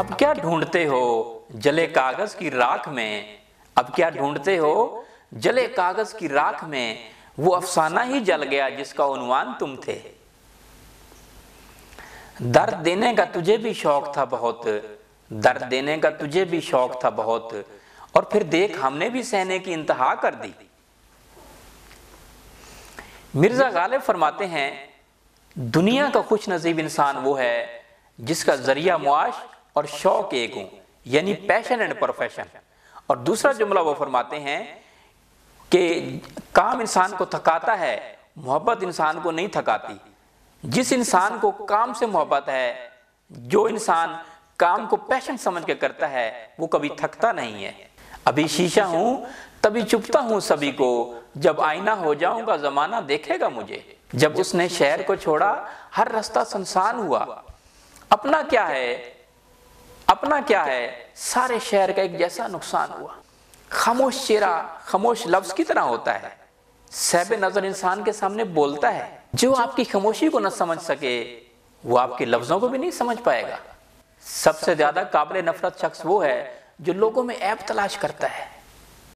अब क्या ढूंढते हो? जले कागज़ की राख में। अब क्या ढूंढते हो? जले कागज़ की राख में। वो अफसाना ही जल गया जिसका उन्वान तुम थे। दर्द देने का तुझे भी शौक था बहुत। दर्द देने का तुझे भी शौक था बहुत। और फिर देख, हमने भी सहने की इंतहा कर दी। मिर्ज़ा गालिब फरमाते हैं, दुनिया का खुश नसीब इंसान वो है जिसका ज़रिया मुआश और शौक एक हूँ, यानी पैशन एंड प्रोफेशन और दूसरा जुमला वो फरमाते हैं कि काम इंसान को थकाता है, मोहब्बत इंसान को नहीं थकाती। जिस इंसान को काम से मोहब्बत है, जो इंसान काम को पैशन समझ के करता है, वो कभी थकता नहीं है। अभी शीशा हूँ, तभी चुपता हूँ सभी को, जब आईना हो जाऊँगा, जमाना देखेगा मुझे। जब उसने शहर को छोड़ा, हर रास्ता संसान हुआ। अपना क्या है? अपना क्या है? सारे शहर का एक जैसा नुकसान हुआ। खामोश चेहरा, खामोश लफ्ज की तरह होता है। सहब नज़र इंसान के सामने बोलता है। जो आपकी खामोशी को न समझ सके, वो आपके लफ्जों को भी नहीं समझ पाएगा। सबसे ज़्यादा काबिल नफरत शख्स वो है जो लोगों में ऐप तलाश करता है।